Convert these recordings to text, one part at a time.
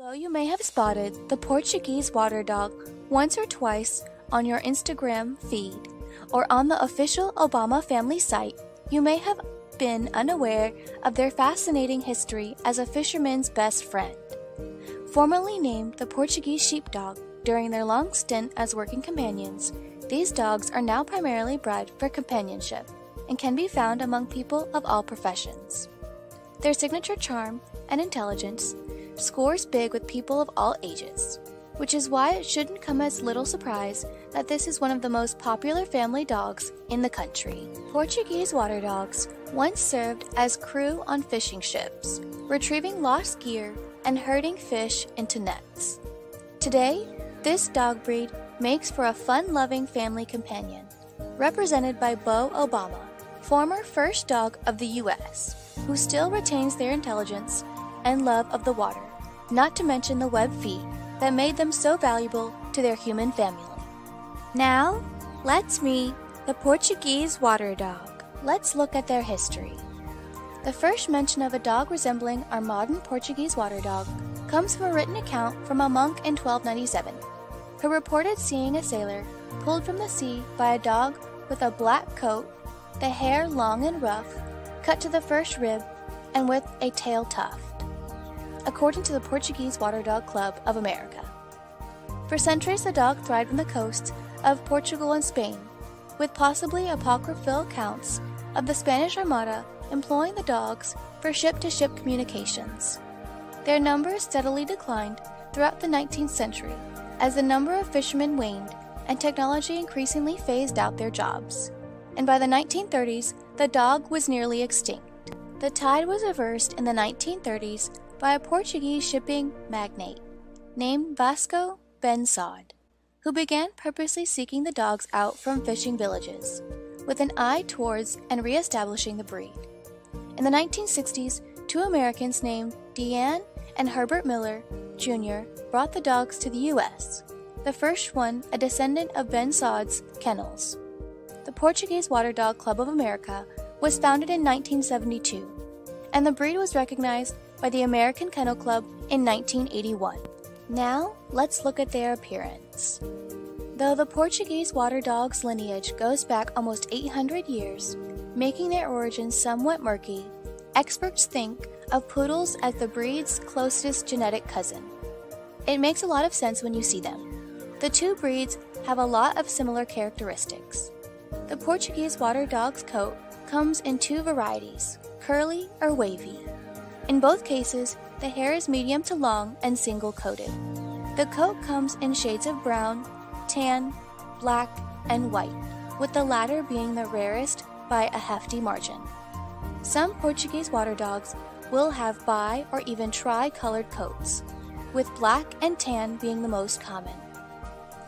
Although you may have spotted the Portuguese water dog once or twice on your Instagram feed or on the official Obama family site, you may have been unaware of their fascinating history as a fisherman's best friend. Formerly named the Portuguese sheepdog during their long stint as working companions, these dogs are now primarily bred for companionship and can be found among people of all professions. Their signature charm and intelligence scores big with people of all ages, which is why it shouldn't come as little surprise that this is one of the most popular family dogs in the country. Portuguese water dogs once served as crew on fishing ships, retrieving lost gear and herding fish into nets. Today, this dog breed makes for a fun loving family companion, represented by Bo Obama, former first dog of the U.S., who still retains their intelligence and love of the water not to mention the web feet that made them so valuable to their human family. Now, let's meet the Portuguese water dog. Let's look at their history. The first mention of a dog resembling our modern Portuguese water dog comes from a written account from a monk in 1297, who reported seeing a sailor pulled from the sea by a dog with a black coat, the hair long and rough, cut to the first rib, and with a tail tuft according to the Portuguese Water Dog Club of America. For centuries, the dog thrived on the coasts of Portugal and Spain, with possibly apocryphal accounts of the Spanish Armada employing the dogs for ship to ship communications. Their numbers steadily declined throughout the 19th century as the number of fishermen waned and technology increasingly phased out their jobs. And by the 1930s, the dog was nearly extinct. The tide was reversed in the 1930s by a Portuguese shipping magnate named Vasco Bensaude, who began purposely seeking the dogs out from fishing villages, with an eye towards and re-establishing the breed. In the 1960s, two Americans named Deyanne and Herbert Miller Jr. brought the dogs to the U.S., the first one a descendant of Bensaude's kennels. The Portuguese Water Dog Club of America was founded in 1972, and the breed was recognized by the American Kennel Club in 1981. Now, let's look at their appearance. Though the Portuguese water dog's lineage goes back almost 800 years, making their origins somewhat murky, experts think of poodles as the breed's closest genetic cousin. It makes a lot of sense when you see them. The two breeds have a lot of similar characteristics. The Portuguese water dog's coat comes in two varieties curly or wavy. In both cases, the hair is medium to long and single coated. The coat comes in shades of brown, tan, black, and white, with the latter being the rarest by a hefty margin. Some Portuguese water dogs will have bi or even tri-colored coats, with black and tan being the most common.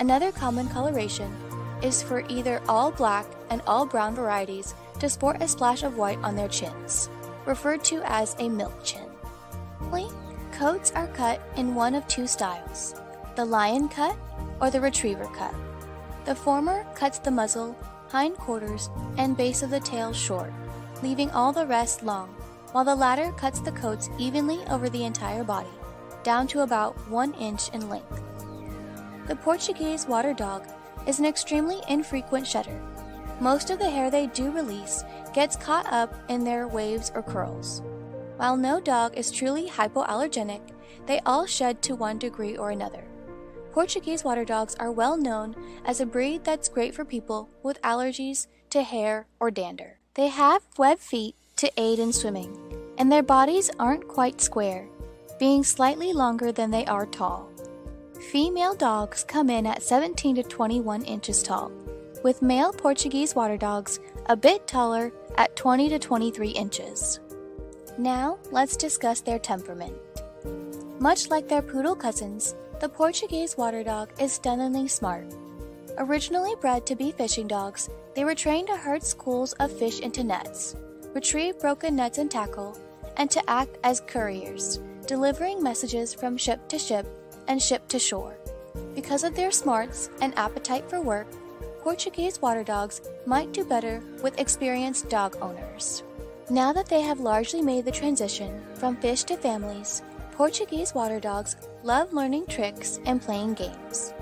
Another common coloration is for either all black and all brown varieties to sport a splash of white on their chins referred to as a milk chin. Coats are cut in one of two styles the lion cut or the retriever cut. The former cuts the muzzle, hindquarters, and base of the tail short, leaving all the rest long, while the latter cuts the coats evenly over the entire body, down to about one inch in length. The Portuguese water dog is an extremely infrequent shedder. Most of the hair they do release gets caught up in their waves or curls. While no dog is truly hypoallergenic, they all shed to one degree or another. Portuguese water dogs are well known as a breed that's great for people with allergies to hair or dander. They have webbed feet to aid in swimming, and their bodies aren't quite square, being slightly longer than they are tall. Female dogs come in at 17 to 21 inches tall, with male Portuguese water dogs a bit taller at 20 to 23 inches. Now, let's discuss their temperament. Much like their poodle cousins, the Portuguese water dog is stunningly smart. Originally bred to be fishing dogs, they were trained to herd schools of fish into nets, retrieve broken nets and tackle, and to act as couriers, delivering messages from ship to ship and ship to shore. Because of their smarts and appetite for work, Portuguese water dogs might do better with experienced dog owners. Now that they have largely made the transition from fish to families, Portuguese water dogs love learning tricks and playing games.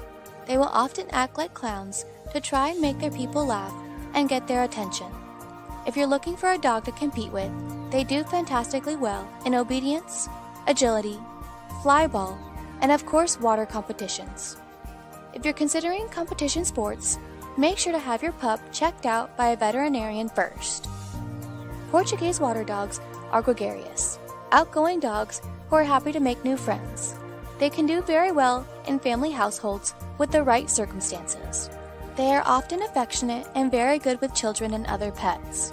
They will often act like clowns to try and make their people laugh and get their attention. If you're looking for a dog to compete with, they do fantastically well in obedience, agility, fly ball, and of course water competitions. If you're considering competition sports, make sure to have your pup checked out by a veterinarian first. Portuguese water dogs are gregarious, outgoing dogs who are happy to make new friends. They can do very well in family households with the right circumstances. They are often affectionate and very good with children and other pets,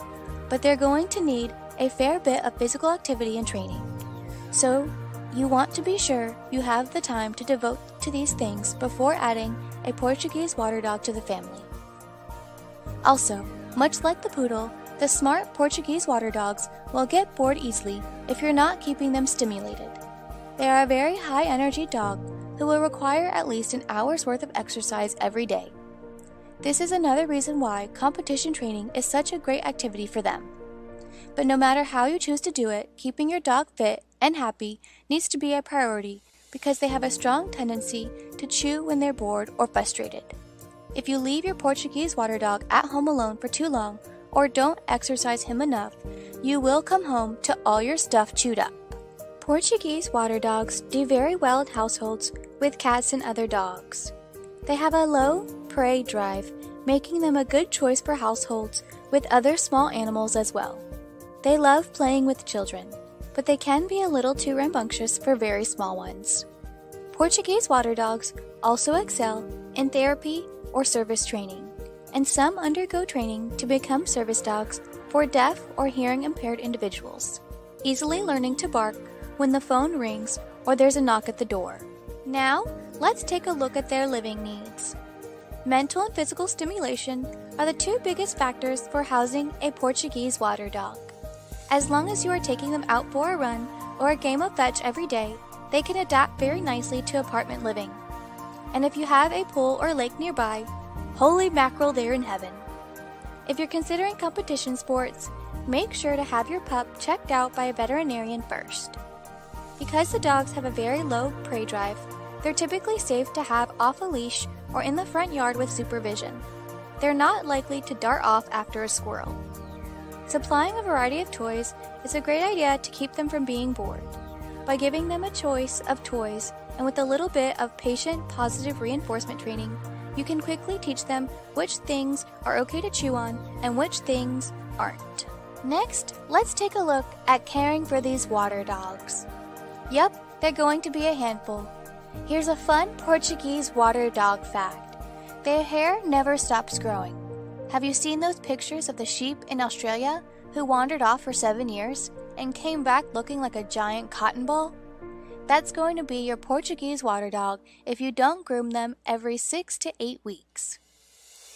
but they're going to need a fair bit of physical activity and training. So, you want to be sure you have the time to devote to these things before adding a Portuguese water dog to the family. Also, much like the poodle, the smart Portuguese water dogs will get bored easily if you're not keeping them stimulated. They are a very high energy dog who will require at least an hour's worth of exercise every day. This is another reason why competition training is such a great activity for them. But no matter how you choose to do it, keeping your dog fit and happy needs to be a priority because they have a strong tendency to chew when they're bored or frustrated. If you leave your Portuguese water dog at home alone for too long or don't exercise him enough, you will come home to all your stuff chewed up. Portuguese water dogs do very well in households with cats and other dogs. They have a low prey drive, making them a good choice for households with other small animals as well. They love playing with children, but they can be a little too rambunctious for very small ones. Portuguese water dogs also excel in therapy or service training, and some undergo training to become service dogs for deaf or hearing impaired individuals, easily learning to bark when the phone rings or there's a knock at the door. Now, let's take a look at their living needs. Mental and physical stimulation are the two biggest factors for housing a Portuguese water dog. As long as you are taking them out for a run or a game of fetch every day, they can adapt very nicely to apartment living. And if you have a pool or lake nearby, holy mackerel, they're in heaven. If you're considering competition sports, make sure to have your pup checked out by a veterinarian first. Because the dogs have a very low prey drive, they're typically safe to have off a leash or in the front yard with supervision. They're not likely to dart off after a squirrel. Supplying a variety of toys is a great idea to keep them from being bored. By giving them a choice of toys and with a little bit of patient positive reinforcement training, you can quickly teach them which things are okay to chew on and which things aren't. Next, let's take a look at caring for these water dogs. Yep, they're going to be a handful. Here's a fun Portuguese water dog fact their hair never stops growing. Have you seen those pictures of the sheep in Australia who wandered off for seven years and came back looking like a giant cotton ball? That's going to be your Portuguese water dog if you don't groom them every six to eight weeks.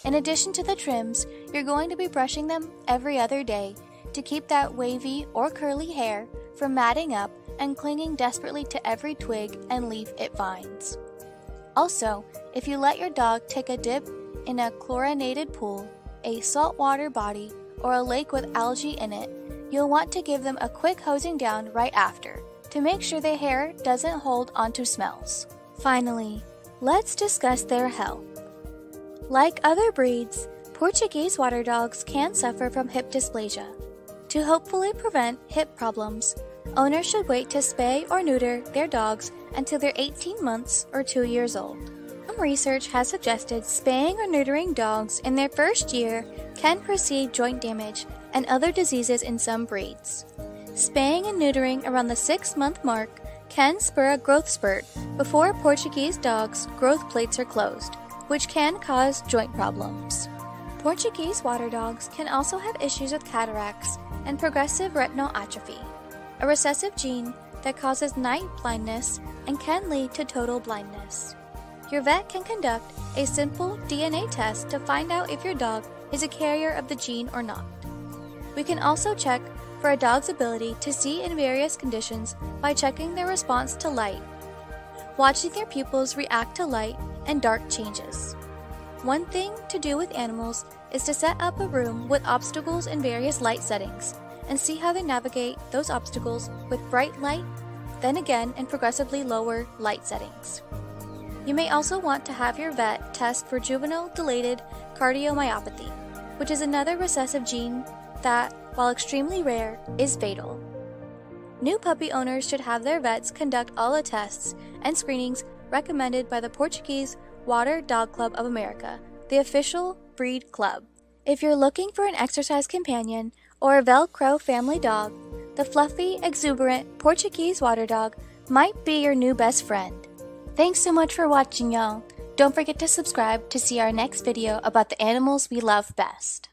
In addition to the trims, you're going to be brushing them every other day to keep that wavy or curly hair from matting up and clinging desperately to every twig and leaf it finds. Also, if you let your dog take a dip in a chlorinated pool, a saltwater body, or a lake with algae in it, you'll want to give them a quick hosing down right after to make sure the hair doesn't hold onto smells. Finally, let's discuss their health. Like other breeds, Portuguese water dogs can suffer from hip dysplasia. To hopefully prevent hip problems, Owners should wait to spay or neuter their dogs until they're 18 months or 2 years old. Some research has suggested spaying or neutering dogs in their first year can precede joint damage and other diseases in some breeds. Spaying and neutering around the 6 month mark can spur a growth spurt before Portuguese dogs' growth plates are closed, which can cause joint problems. Portuguese water dogs can also have issues with cataracts and progressive retinal atrophy a recessive gene that causes night blindness and can lead to total blindness. Your vet can conduct a simple DNA test to find out if your dog is a carrier of the gene or not. We can also check for a dog's ability to see in various conditions by checking their response to light, watching their pupils react to light and dark changes. One thing to do with animals is to set up a room with obstacles in various light settings and see how they navigate those obstacles with bright light, then again in progressively lower light settings. You may also want to have your vet test for juvenile dilated cardiomyopathy, which is another recessive gene that, while extremely rare, is fatal. New puppy owners should have their vets conduct all the tests and screenings recommended by the Portuguese Water Dog Club of America, the official breed club. If you're looking for an exercise companion or a Velcro family dog, the fluffy, exuberant Portuguese water dog might be your new best friend. Thanks so much for watching, y'all. Don't forget to subscribe to see our next video about the animals we love best.